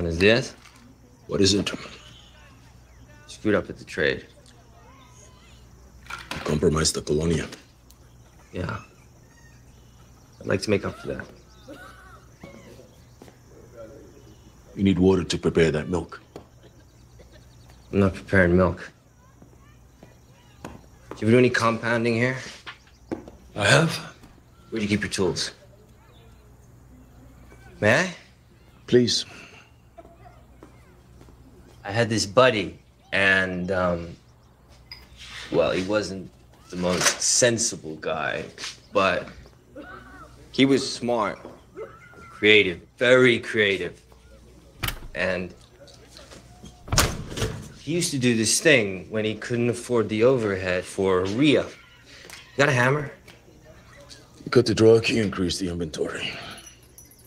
Buenos dias. What is it? Screwed up at the trade. Compromised the Colonia. Yeah. I'd like to make up for that. You need water to prepare that milk. I'm not preparing milk. Do you ever do any compounding here? I have. Where do you keep your tools? May I? Please. I had this buddy, and, um, well, he wasn't the most sensible guy, but he was smart, creative, very creative. And he used to do this thing when he couldn't afford the overhead for Ria. Got a hammer? You cut the drug, you increase the inventory.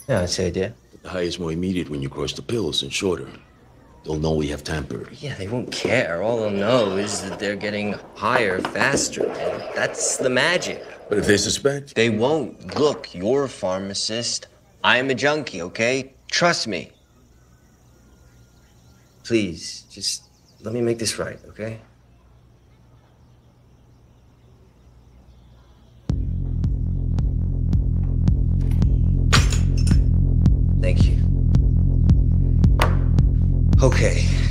Yeah, that's the idea. The high is more immediate when you crush the pills and shorter. They'll know we have tampered. Yeah, they won't care. All they'll know is that they're getting higher faster, and that's the magic. But if they suspect, They won't. Look, you're a pharmacist. I'm a junkie, okay? Trust me. Please, just let me make this right, okay? Okay.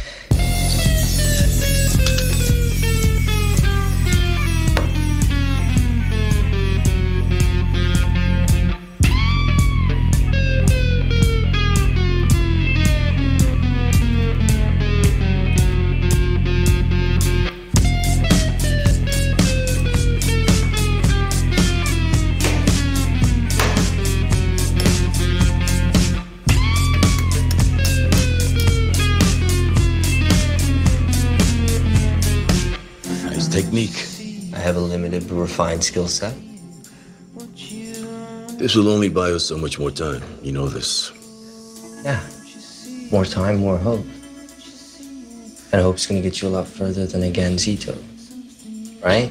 Technique. I have a limited but refined skill set. This will only buy us so much more time. You know this. Yeah. More time, more hope. And hope's gonna get you a lot further than a Ganzito. Right?